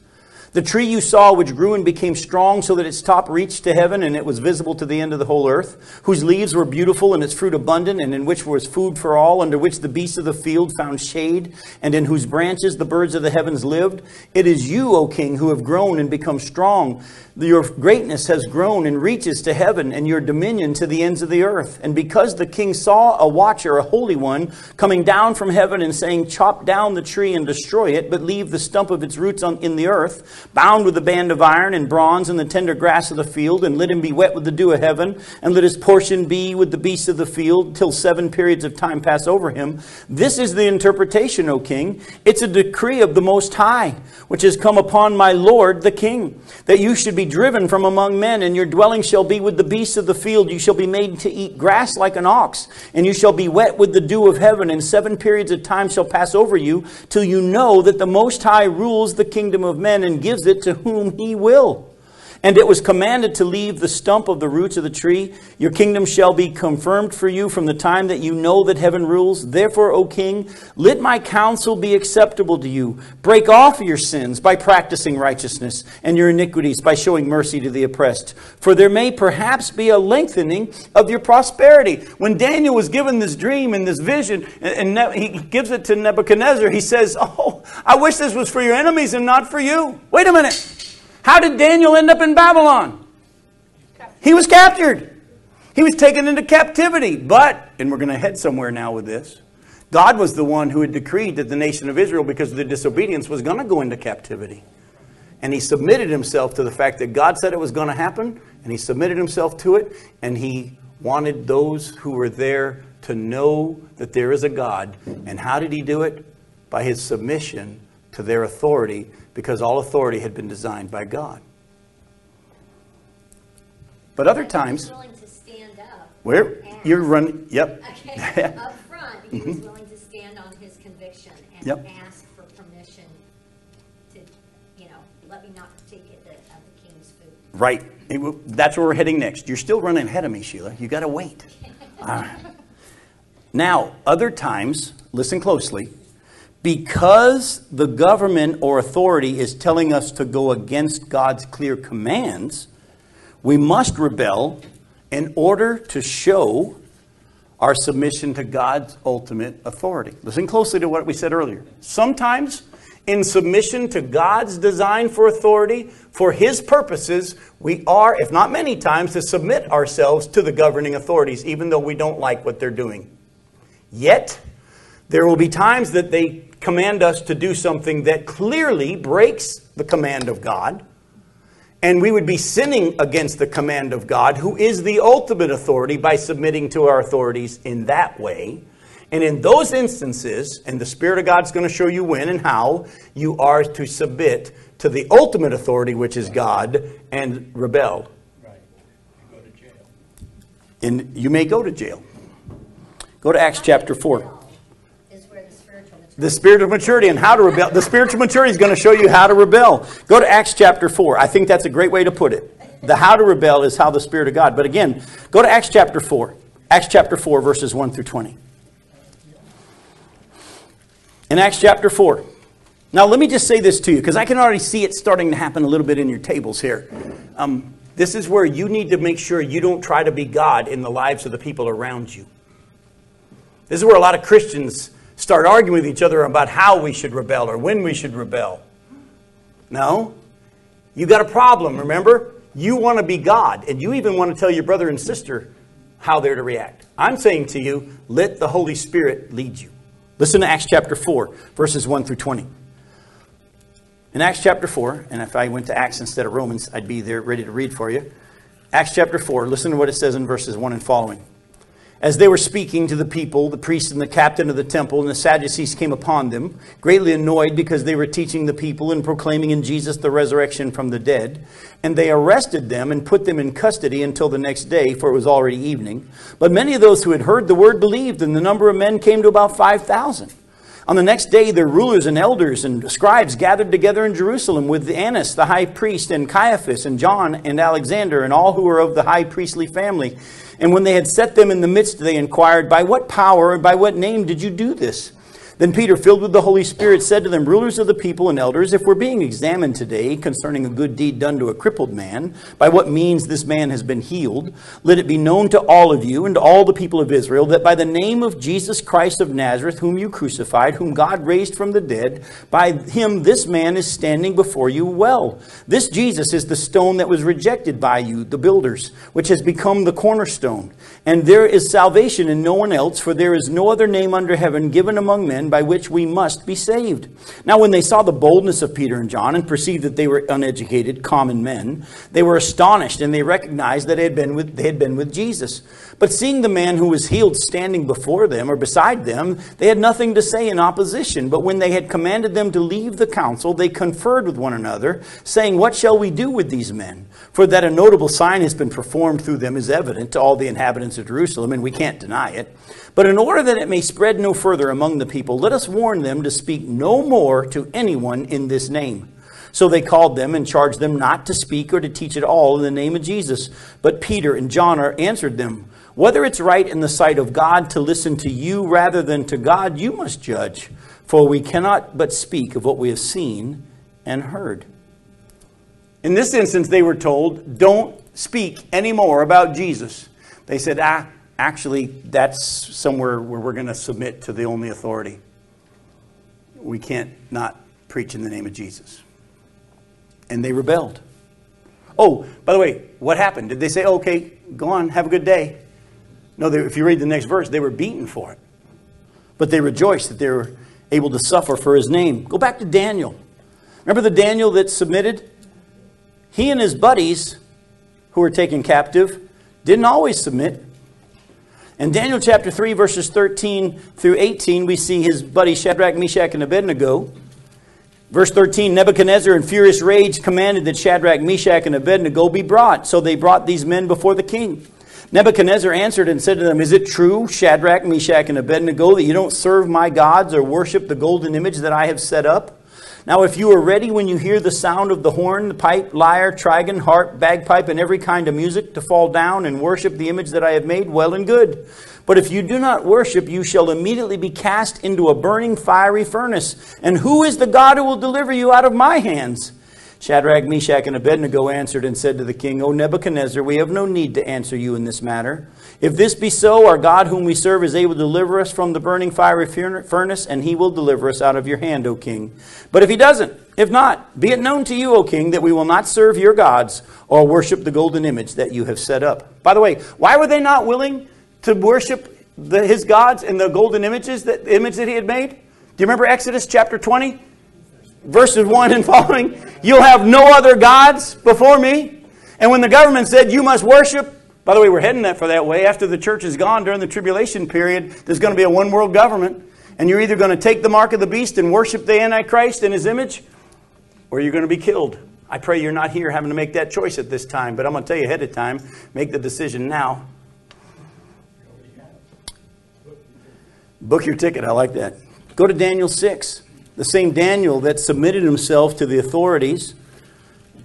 The tree you saw, which grew and became strong, so that its top reached to heaven and it was visible to the end of the whole earth, whose leaves were beautiful and its fruit abundant, and in which was food for all, under which the beasts of the field found shade, and in whose branches the birds of the heavens lived. It is you, O king, who have grown and become strong. Your greatness has grown and reaches to heaven, and your dominion to the ends of the earth. And because the king saw a watcher, a holy one, coming down from heaven and saying, Chop down the tree and destroy it, but leave the stump of its roots on, in the earth, bound with a band of iron and bronze and the tender grass of the field, and let him be wet with the dew of heaven, and let his portion be with the beasts of the field, till seven periods of time pass over him. This is the interpretation, O king. It's a decree of the Most High, which has come upon my Lord the king, that you should be driven from among men, and your dwelling shall be with the beasts of the field. You shall be made to eat grass like an ox, and you shall be wet with the dew of heaven, and seven periods of time shall pass over you, till you know that the Most High rules the kingdom of men and gives it to whom he will. And it was commanded to leave the stump of the roots of the tree. Your kingdom shall be confirmed for you from the time that you know that heaven rules. Therefore, O king, let my counsel be acceptable to you. Break off your sins by practicing righteousness, and your iniquities by showing mercy to the oppressed. For there may perhaps be a lengthening of your prosperity. When Daniel was given this dream and this vision, and he gives it to Nebuchadnezzar, he says, Oh, I wish this was for your enemies and not for you. Wait a minute. How did Daniel end up in Babylon? He was captured. He was taken into captivity. But, and we're going to head somewhere now with this, God was the one who had decreed that the nation of Israel, because of their disobedience, was going to go into captivity. And he submitted himself to the fact that God said it was going to happen, and he submitted himself to it, and he wanted those who were there to know that there is a God. And how did he do it? By his submission to their authority because all authority had been designed by God. But other times, willing to stand up. where you're running, yep. Okay, up front, he was willing to stand on his conviction and Yep. ask for permission to, you know, let me not take it the- of the king's food. Right. It That's where we're heading next. You're still running ahead of me, Sheila. You got to wait. Right. Now, other times, listen closely, because the government or authority is telling us to go against God's clear commands, we must rebel in order to show our submission to God's ultimate authority. Listen closely to what we said earlier. Sometimes, in submission to God's design for authority, for His purposes, we are, if not many times, to submit ourselves to the governing authorities, even though we don't like what they're doing. Yet, there will be times that they command us to do something that clearly breaks the command of God, and we would be sinning against the command of God, who is the ultimate authority, by submitting to our authorities in that way. And in those instances, and the Spirit of God's going to show you when and how, you are to submit to the ultimate authority, which is God, and rebel. Right. You go to jail. And you may go to jail. Go to Acts chapter 4. Is where the spiritual maturity. The spirit of maturity and how to rebel. The spiritual maturity is going to show you how to rebel. Go to Acts chapter 4. I think that's a great way to put it. The how to rebel is how the Spirit of God. But again, go to Acts chapter 4. Acts chapter 4, verses 1 through 20. In Acts chapter 4. Now, let me just say this to you, because I can already see it starting to happen a little bit in your tables here. Um, this is where you need to make sure you don't try to be God in the lives of the people around you. This is where a lot of Christians start arguing with each other about how we should rebel or when we should rebel. No. You got a problem, remember? You want to be God, and you even want to tell your brother and sister how they're to react. I'm saying to you, let the Holy Spirit lead you. Listen to Acts chapter 4, verses 1 through 20. In Acts chapter 4, and if I went to Acts instead of Romans, I'd be there ready to read for you. Acts chapter 4, listen to what it says in verses 1 and following. As they were speaking to the people, the priest and the captain of the temple and the Sadducees came upon them, greatly annoyed because they were teaching the people and proclaiming in Jesus the resurrection from the dead. And they arrested them and put them in custody until the next day, for it was already evening. But many of those who had heard the word believed, and the number of men came to about 5,000. On the next day, their rulers and elders and scribes gathered together in Jerusalem with Annas, the high priest, and Caiaphas, and John, and Alexander, and all who were of the high priestly family. And when they had set them in the midst, they inquired, By what power and by what name did you do this? Then Peter, filled with the Holy Spirit, said to them, Rulers of the people and elders, if we're being examined today concerning a good deed done to a crippled man, by what means this man has been healed, let it be known to all of you and to all the people of Israel that by the name of Jesus Christ of Nazareth, whom you crucified, whom God raised from the dead, by him this man is standing before you well. This Jesus is the stone that was rejected by you, the builders, which has become the cornerstone. And there is salvation in no one else, for there is no other name under heaven given among men by which we must be saved. Now, when they saw the boldness of Peter and John and perceived that they were uneducated, common men, they were astonished and they recognized that they had been with, they had been with Jesus. But seeing the man who was healed standing before them or beside them, they had nothing to say in opposition. But when they had commanded them to leave the council, they conferred with one another, saying, What shall we do with these men? For that a notable sign has been performed through them is evident to all the inhabitants of Jerusalem, and we can't deny it. But in order that it may spread no further among the people, let us warn them to speak no more to anyone in this name. So they called them and charged them not to speak or to teach at all in the name of Jesus. But Peter and John answered them, Whether it's right in the sight of God to listen to you rather than to God, you must judge. For we cannot but speak of what we have seen and heard. In this instance, they were told, Don't speak anymore about Jesus. They said, Ah, actually, that's somewhere where we're going to submit to the only authority. We can't not preach in the name of Jesus. And they rebelled. Oh, by the way, what happened? Did they say, okay, go on, have a good day? No, they, if you read the next verse, they were beaten for it. But they rejoiced that they were able to suffer for his name. Go back to Daniel. Remember the Daniel that submitted? He and his buddies who were taken captive didn't always submit. In Daniel chapter 3, verses 13 through 18, we see his buddy Shadrach, Meshach, and Abednego. Verse 13 Nebuchadnezzar, in furious rage, commanded that Shadrach, Meshach, and Abednego be brought. So they brought these men before the king. Nebuchadnezzar answered and said to them, Is it true, Shadrach, Meshach, and Abednego, that you don't serve my gods or worship the golden image that I have set up? Now, if you are ready when you hear the sound of the horn, the pipe, lyre, trigon, harp, bagpipe, and every kind of music to fall down and worship the image that I have made, well and good. But if you do not worship, you shall immediately be cast into a burning fiery furnace. And who is the God who will deliver you out of my hands? Shadrach, Meshach, and Abednego answered and said to the king, O Nebuchadnezzar, we have no need to answer you in this matter. If this be so, our God whom we serve is able to deliver us from the burning fiery furnace, and he will deliver us out of your hand, O king. But if he doesn't, if not, be it known to you, O king, that we will not serve your gods or worship the golden image that you have set up. By the way, why were they not willing to worship the, his gods and the golden images, that image that he had made? Do you remember Exodus chapter 20? verses 1 and following, you'll have no other gods before me. And when the government said you must worship, by the way, we're heading that for that way. After the church is gone during the tribulation period, there's going to be a one world government. And you're either going to take the mark of the beast and worship the Antichrist in his image, or you're going to be killed. I pray you're not here having to make that choice at this time, but I'm going to tell you ahead of time make the decision now. Book your ticket. I like that. Go to Daniel 6 the same Daniel that submitted himself to the authorities,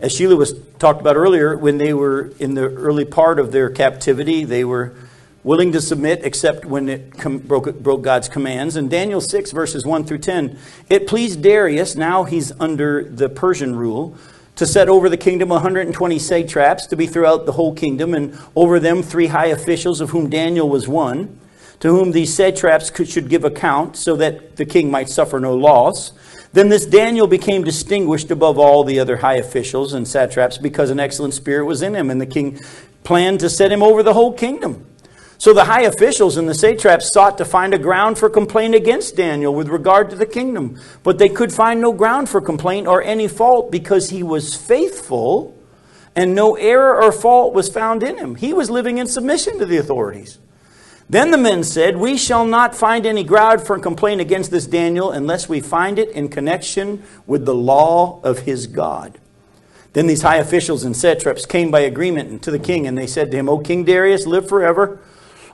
as Sheila was talked about earlier, when they were in the early part of their captivity, they were willing to submit except when it broke, broke God's commands. In Daniel 6, verses 1 through 10, it pleased Darius, now he's under the Persian rule, to set over the kingdom 120 satraps to be throughout the whole kingdom, and over them three high officials, of whom Daniel was one to whom these satraps could, should give account, so that the king might suffer no loss. Then this Daniel became distinguished above all the other high officials and satraps because an excellent spirit was in him, and the king planned to set him over the whole kingdom. So the high officials and the satraps sought to find a ground for complaint against Daniel with regard to the kingdom, but they could find no ground for complaint or any fault because he was faithful and no error or fault was found in him. He was living in submission to the authorities. Then the men said, We shall not find any ground for complaint against this Daniel unless we find it in connection with the law of his God. Then these high officials and satraps came by agreement to the king, and they said to him, O King Darius, live forever.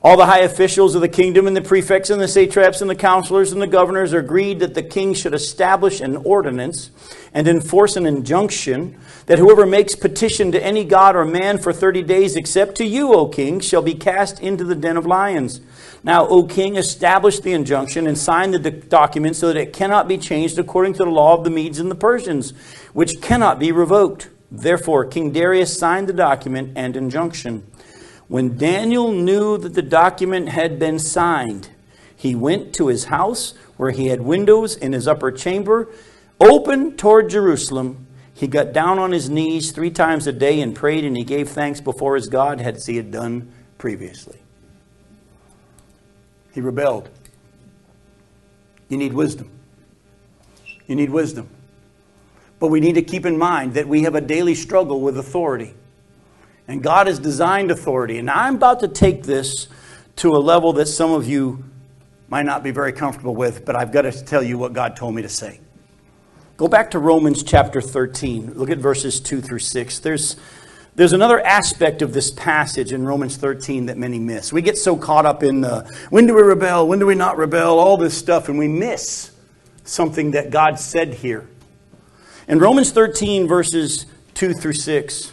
All the high officials of the kingdom and the prefects and the satraps and the counselors and the governors agreed that the king should establish an ordinance and enforce an injunction that whoever makes petition to any god or man for 30 days except to you, O king, shall be cast into the den of lions. Now, O king, establish the injunction and sign the document so that it cannot be changed according to the law of the Medes and the Persians, which cannot be revoked. Therefore, King Darius signed the document and injunction. When Daniel knew that the document had been signed, he went to his house where he had windows in his upper chamber open toward Jerusalem. He got down on his knees three times a day and prayed, and he gave thanks before his God as he had done previously. He rebelled. You need wisdom. You need wisdom. But we need to keep in mind that we have a daily struggle with authority. And God has designed authority. And I'm about to take this to a level that some of you might not be very comfortable with, but I've got to tell you what God told me to say. Go back to Romans chapter 13. Look at verses 2 through 6. There's, there's another aspect of this passage in Romans 13 that many miss. We get so caught up in the when do we rebel, when do we not rebel, all this stuff, and we miss something that God said here. In Romans 13, verses 2 through 6,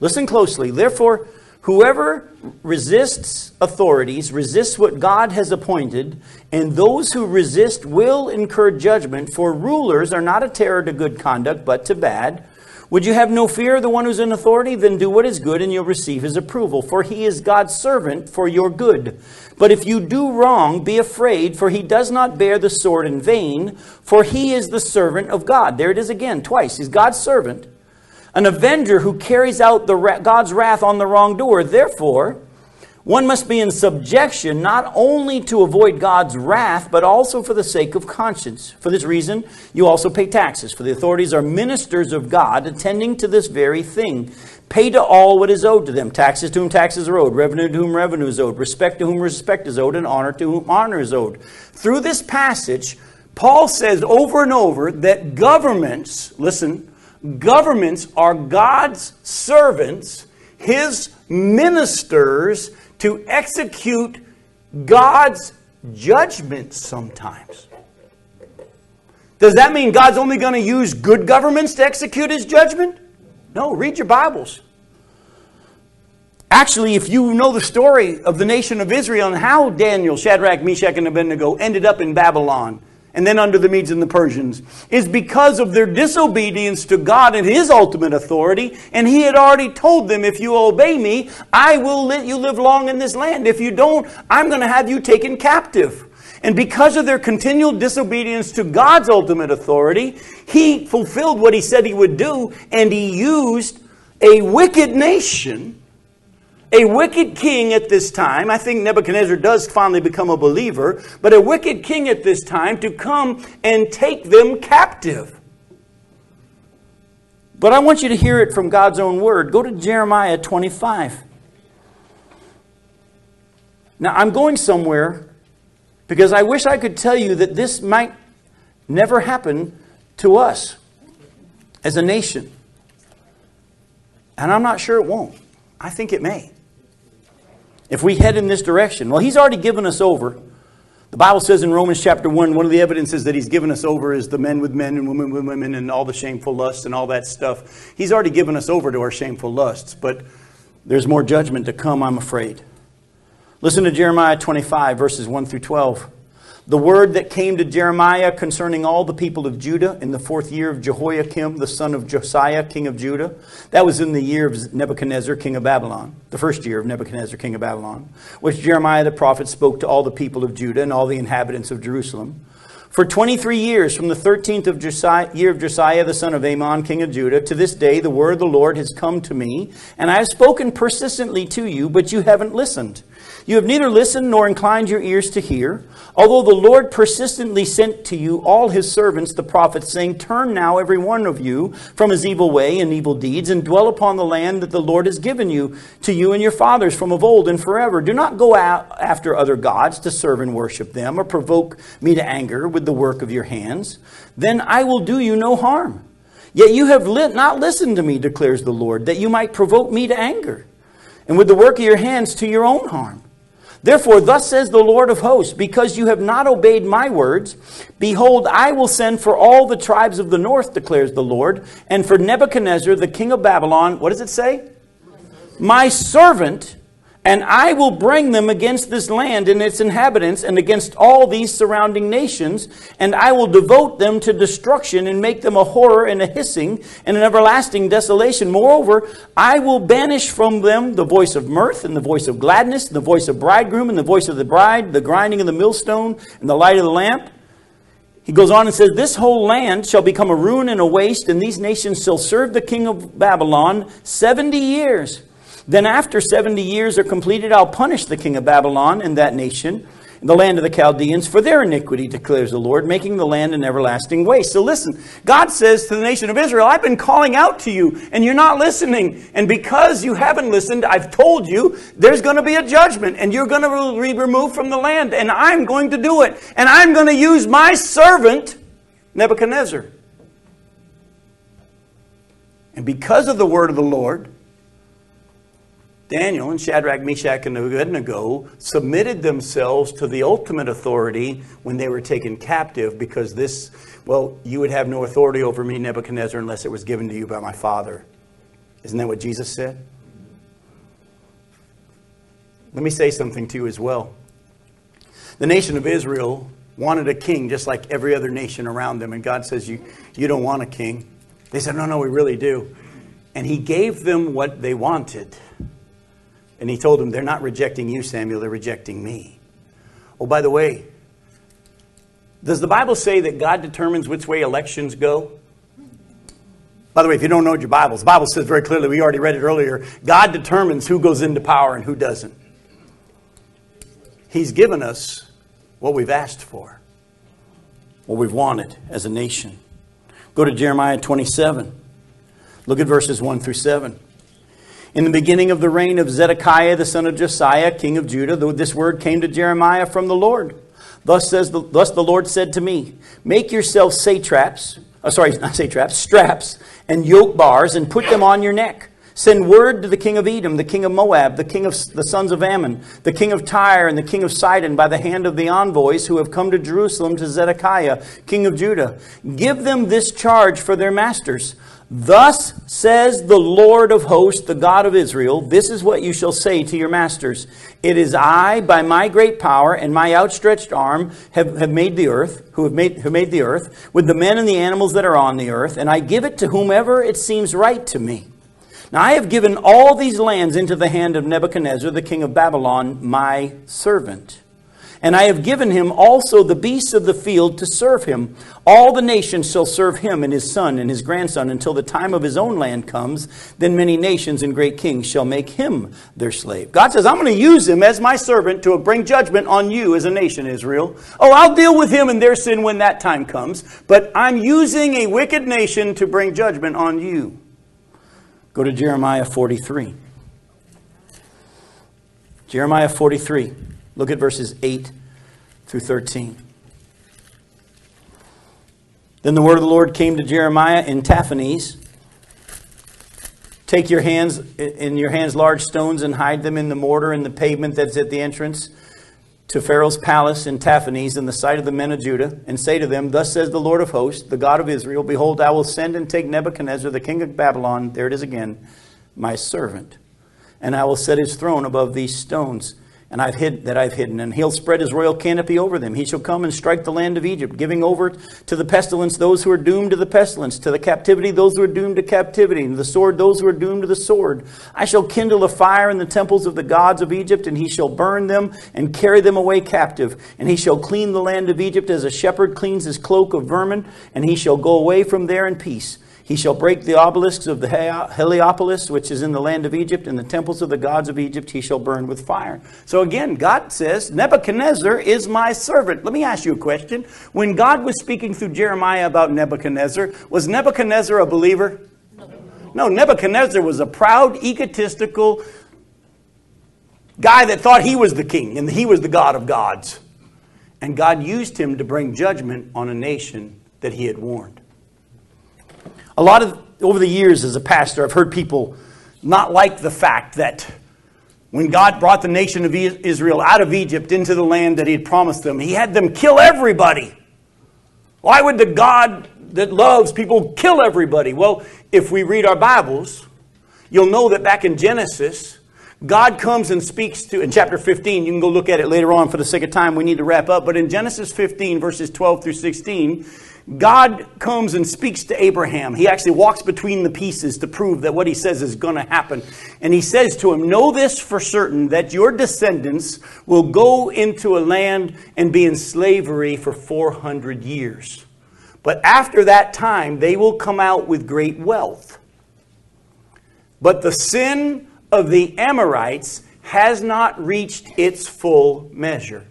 Listen closely. Therefore, whoever resists authorities resists what God has appointed, and those who resist will incur judgment, for rulers are not a terror to good conduct, but to bad. Would you have no fear of the one who's in authority? Then do what is good, and you'll receive his approval, for he is God's servant for your good. But if you do wrong, be afraid, for he does not bear the sword in vain, for he is the servant of God. There it is again, twice. He's God's servant an avenger who carries out the God's wrath on the wrongdoer. Therefore, one must be in subjection not only to avoid God's wrath, but also for the sake of conscience. For this reason, you also pay taxes, for the authorities are ministers of God, attending to this very thing. Pay to all what is owed to them taxes to whom taxes are owed, revenue to whom revenue is owed, respect to whom respect is owed, and honor to whom honor is owed. Through this passage, Paul says over and over that governments, listen, Governments are God's servants, his ministers to execute God's judgment sometimes. Does that mean God's only going to use good governments to execute his judgment? No, read your Bibles. Actually, if you know the story of the nation of Israel and how Daniel, Shadrach, Meshach, and Abednego ended up in Babylon, and then under the Medes and the Persians, is because of their disobedience to God and His ultimate authority. And He had already told them, if you obey me, I will let you live long in this land. If you don't, I'm going to have you taken captive. And because of their continual disobedience to God's ultimate authority, He fulfilled what He said He would do, and He used a wicked nation a wicked king at this time, I think Nebuchadnezzar does finally become a believer, but a wicked king at this time to come and take them captive. But I want you to hear it from God's own word. Go to Jeremiah 25. Now, I'm going somewhere because I wish I could tell you that this might never happen to us as a nation. And I'm not sure it won't. I think it may if we head in this direction. Well, he's already given us over. The Bible says in Romans chapter 1, one of the evidences that he's given us over is the men with men and women with women and all the shameful lusts and all that stuff. He's already given us over to our shameful lusts, but there's more judgment to come, I'm afraid. Listen to Jeremiah 25, verses 1 through 12. The word that came to Jeremiah concerning all the people of Judah in the fourth year of Jehoiakim, the son of Josiah, king of Judah. That was in the year of Nebuchadnezzar, king of Babylon, the first year of Nebuchadnezzar, king of Babylon, which Jeremiah the prophet spoke to all the people of Judah and all the inhabitants of Jerusalem. For 23 years, from the 13th of Josiah, year of Josiah the son of Amon, king of Judah, to this day, the word of the Lord has come to me, and I have spoken persistently to you, but you haven't listened. You have neither listened nor inclined your ears to hear. Although the Lord persistently sent to you all his servants, the prophets, saying, Turn now every one of you from his evil way and evil deeds, and dwell upon the land that the Lord has given you to you and your fathers from of old and forever. Do not go out after other gods to serve and worship them, or provoke me to anger with the work of your hands. Then I will do you no harm. Yet you have not listened to me, declares the Lord, that you might provoke me to anger, and with the work of your hands to your own harm. Therefore, thus says the Lord of hosts, because you have not obeyed my words, behold, I will send for all the tribes of the north, declares the Lord, and for Nebuchadnezzar, the king of Babylon, what does it say? My servant, and I will bring them against this land and its inhabitants and against all these surrounding nations, and I will devote them to destruction and make them a horror and a hissing and an everlasting desolation. Moreover, I will banish from them the voice of mirth and the voice of gladness, and the voice of bridegroom and the voice of the bride, the grinding of the millstone and the light of the lamp. He goes on and says, This whole land shall become a ruin and a waste, and these nations shall serve the king of Babylon 70 years. Then, after 70 years are completed, I'll punish the king of Babylon and that nation, the land of the Chaldeans, for their iniquity, declares the Lord, making the land an everlasting waste. So, listen, God says to the nation of Israel, I've been calling out to you, and you're not listening. And because you haven't listened, I've told you there's going to be a judgment, and you're going to be removed from the land, and I'm going to do it. And I'm going to use my servant, Nebuchadnezzar. And because of the word of the Lord, Daniel and Shadrach, Meshach, and Abednego submitted themselves to the ultimate authority when they were taken captive because this, well, you would have no authority over me, Nebuchadnezzar, unless it was given to you by my Father. Isn't that what Jesus said? Let me say something to you as well. The nation of Israel wanted a king just like every other nation around them, and God says, You, you don't want a king. They said, No, no, we really do. And He gave them what they wanted. And he told him, They're not rejecting you, Samuel, they're rejecting me. Oh, by the way, does the Bible say that God determines which way elections go? By the way, if you don't know your Bibles, the Bible says very clearly, we already read it earlier, God determines who goes into power and who doesn't. He's given us what we've asked for, what we've wanted as a nation. Go to Jeremiah 27. Look at verses 1 through 7. In the beginning of the reign of Zedekiah, the son of Josiah, king of Judah, this word came to Jeremiah from the Lord. Thus says the, thus the Lord said to me, Make yourselves satraps, uh, sorry, not satraps, straps and yoke bars, and put them on your neck. Send word to the king of Edom, the king of Moab, the king of the sons of Ammon, the king of Tyre, and the king of Sidon by the hand of the envoys who have come to Jerusalem to Zedekiah, king of Judah. Give them this charge for their masters. Thus says the Lord of hosts, the God of Israel, this is what you shall say to your masters. It is I, by my great power and my outstretched arm, have, have made the earth, who have made, who made the earth, with the men and the animals that are on the earth, and I give it to whomever it seems right to me. Now I have given all these lands into the hand of Nebuchadnezzar, the king of Babylon, my servant. And I have given him also the beasts of the field to serve him. All the nations shall serve him and his son and his grandson until the time of his own land comes. Then many nations and great kings shall make him their slave. God says, I'm going to use him as my servant to bring judgment on you as a nation, Israel. Oh, I'll deal with him and their sin when that time comes. But I'm using a wicked nation to bring judgment on you. Go to Jeremiah 43. Jeremiah 43. Look at verses 8 through 13. Then the word of the Lord came to Jeremiah in Tahpanhes. Take your hands in your hands large stones and hide them in the mortar in the pavement that's at the entrance to Pharaoh's palace in Tahpanhes in the sight of the men of Judah, and say to them, Thus says the Lord of hosts, the God of Israel, Behold, I will send and take Nebuchadnezzar, the king of Babylon, there it is again, my servant, and I will set his throne above these stones and I've hid that I've hidden, and he'll spread his royal canopy over them. He shall come and strike the land of Egypt, giving over to the pestilence those who are doomed to the pestilence, to the captivity those who are doomed to captivity, and the sword those who are doomed to the sword. I shall kindle a fire in the temples of the gods of Egypt, and he shall burn them and carry them away captive. And he shall clean the land of Egypt as a shepherd cleans his cloak of vermin, and he shall go away from there in peace. He shall break the obelisks of the Heliopolis, which is in the land of Egypt, and the temples of the gods of Egypt he shall burn with fire. So again, God says, Nebuchadnezzar is my servant. Let me ask you a question. When God was speaking through Jeremiah about Nebuchadnezzar, was Nebuchadnezzar a believer? No, no Nebuchadnezzar was a proud, egotistical guy that thought he was the king and he was the God of gods. And God used him to bring judgment on a nation that he had warned. A lot of, over the years as a pastor, I've heard people not like the fact that when God brought the nation of Israel out of Egypt into the land that He had promised them, He had them kill everybody. Why would the God that loves people kill everybody? Well, if we read our Bibles, you'll know that back in Genesis, God comes and speaks to, in chapter 15, you can go look at it later on for the sake of time, we need to wrap up. But in Genesis 15, verses 12 through 16, God comes and speaks to Abraham. He actually walks between the pieces to prove that what he says is going to happen. And he says to him, Know this for certain that your descendants will go into a land and be in slavery for 400 years. But after that time, they will come out with great wealth. But the sin of the Amorites has not reached its full measure.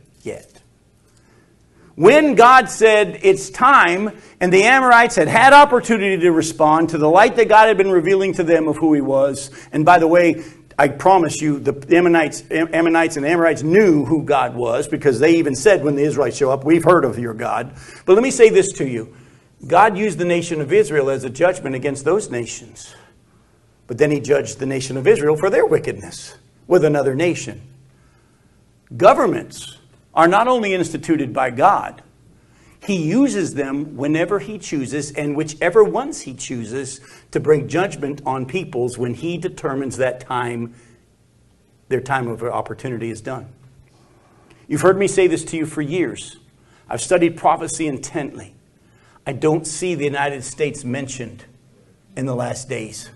When God said it's time, and the Amorites had had opportunity to respond to the light that God had been revealing to them of who He was, and by the way, I promise you, the Ammonites, Ammonites and Amorites knew who God was because they even said when the Israelites show up, We've heard of your God. But let me say this to you God used the nation of Israel as a judgment against those nations. But then He judged the nation of Israel for their wickedness with another nation. Governments are not only instituted by God, He uses them whenever He chooses and whichever ones He chooses to bring judgment on peoples when He determines that time, their time of opportunity is done. You've heard me say this to you for years. I've studied prophecy intently. I don't see the United States mentioned in the last days.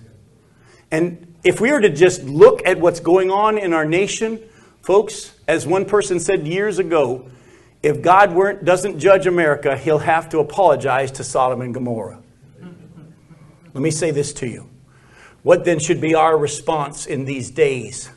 And if we were to just look at what's going on in our nation, folks, as one person said years ago, if God weren't, doesn't judge America, he'll have to apologize to Sodom and Gomorrah. Let me say this to you. What then should be our response in these days?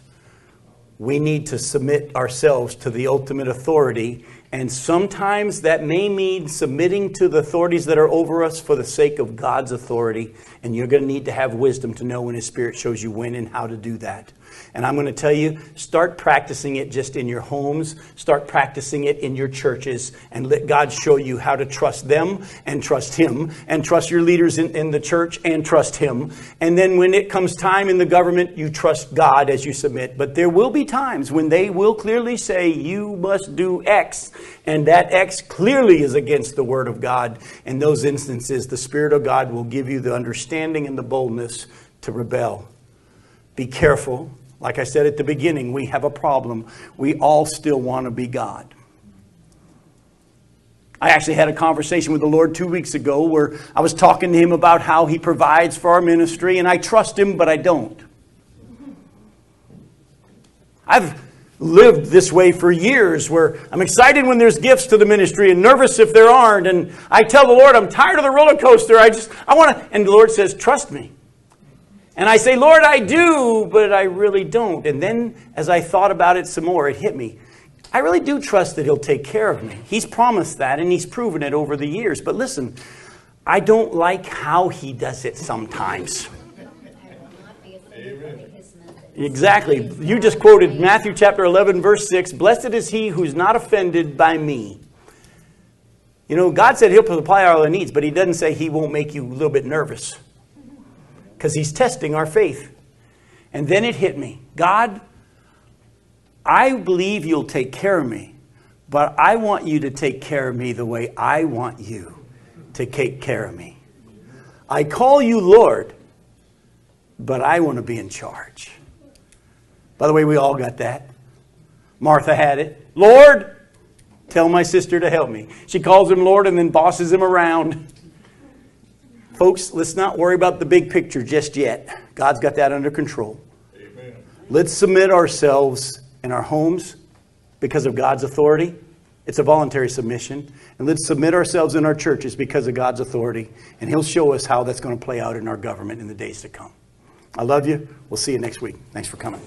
We need to submit ourselves to the ultimate authority and sometimes that may mean submitting to the authorities that are over us for the sake of God's authority. And you're going to need to have wisdom to know when His Spirit shows you when and how to do that. And I'm going to tell you start practicing it just in your homes, start practicing it in your churches, and let God show you how to trust them and trust Him, and trust your leaders in, in the church and trust Him. And then when it comes time in the government, you trust God as you submit. But there will be times when they will clearly say, You must do X. And that X clearly is against the Word of God. In those instances, the Spirit of God will give you the understanding and the boldness to rebel. Be careful like I said at the beginning, we have a problem. We all still want to be God. I actually had a conversation with the Lord two weeks ago where I was talking to him about how he provides for our ministry, and I trust him, but I don't. I've lived this way for years where I'm excited when there's gifts to the ministry and nervous if there aren't. And I tell the Lord, I'm tired of the roller coaster. I just, I want to, and the Lord says, trust me. And I say, Lord, I do, but I really don't. And then as I thought about it some more, it hit me. I really do trust that He'll take care of me. He's promised that, and He's proven it over the years. But listen, I don't like how He does it sometimes. Exactly. You just quoted Matthew chapter 11, verse 6 Blessed is he who's not offended by me. You know, God said He'll supply all our needs, but He doesn't say He won't make you a little bit nervous because he's testing our faith. And then it hit me God, I believe you'll take care of me, but I want you to take care of me the way I want you to take care of me. I call you Lord, but I want to be in charge. By the way, we all got that. Martha had it. Lord, tell my sister to help me. She calls him Lord and then bosses him around. Folks, let's not worry about the big picture just yet. God's got that under control. Amen. Let's submit ourselves in our homes because of God's authority. It's a voluntary submission. And let's submit ourselves in our churches because of God's authority. And He'll show us how that's going to play out in our government in the days to come. I love you. We'll see you next week. Thanks for coming.